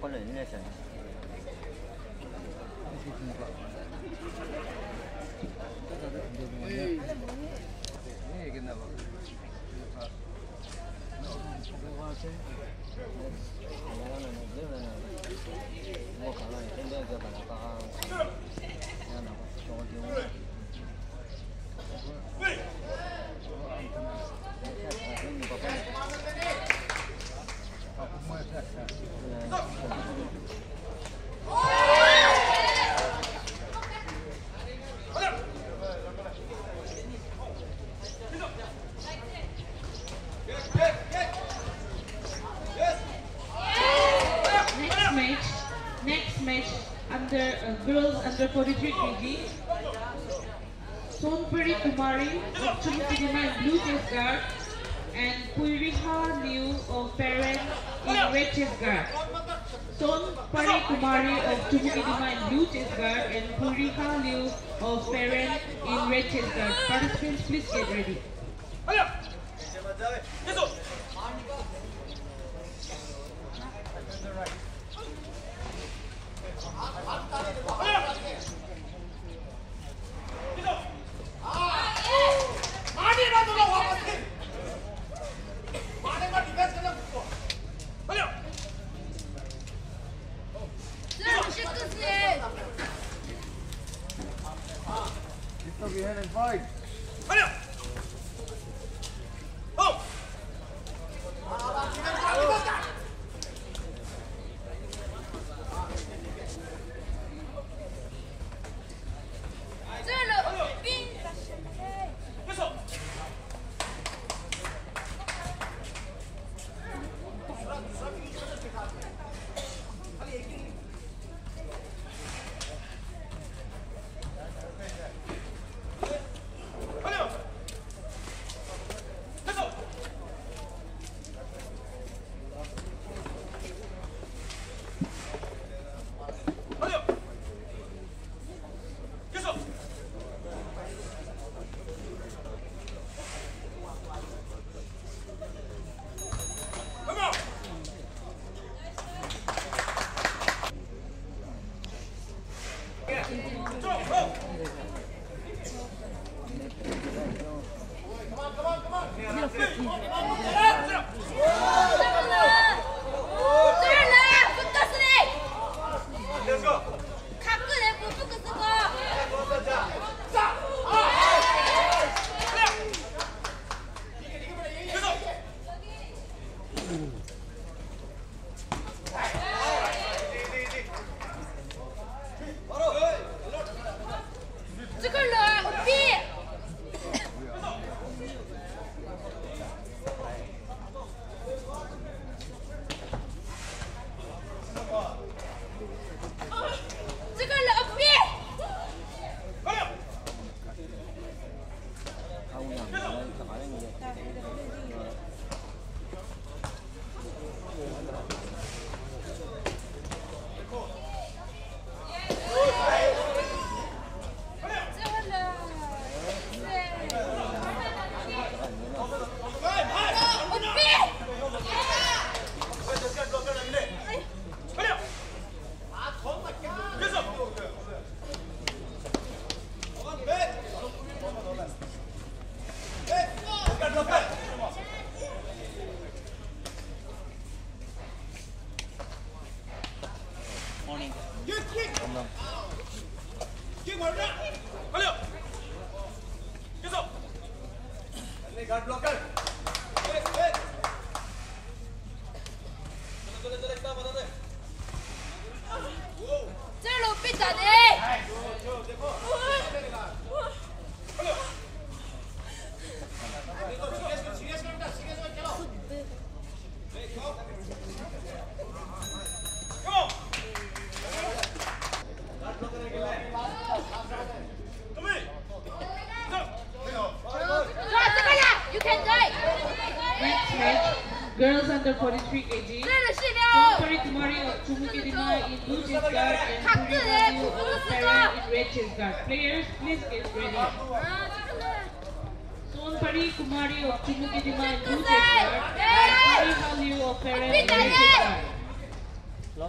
不能呢，现在。Girls under 43 kg. Sonpuri Kumari of Chumukidima in blue chest guard and Puiriha Liu of Peren in red chest guard. Sonpuri Kumari of Chumukidima in blue chest guard and Puiriha Liu of Peren in red chest guard. Participants, please get ready. Không morning. Không đâu You Girls under 43 kg. Sorry Kumari of Chumukidima in blue chest guard and Kuribani of Sarah in red chest guard. Players, please get ready. Sonpari Kumari of Chumukidima in blue chest guard and Kuri of Sarah in red chest guard. Hello?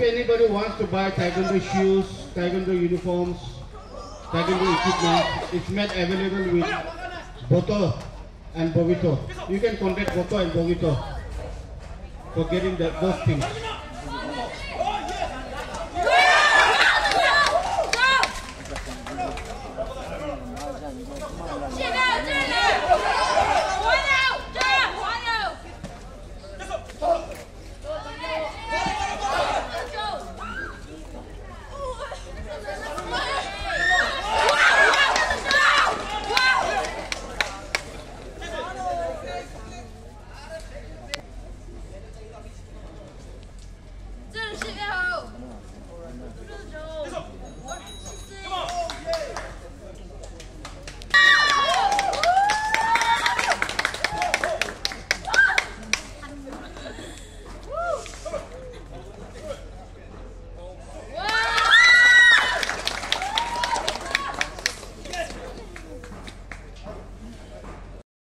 If anybody wants to buy Taekwondo shoes, Taekwondo uniforms, Taekwondo equipment, it's made available with Boto and Bovito. You can contact Boto and Bovito for getting the, those things.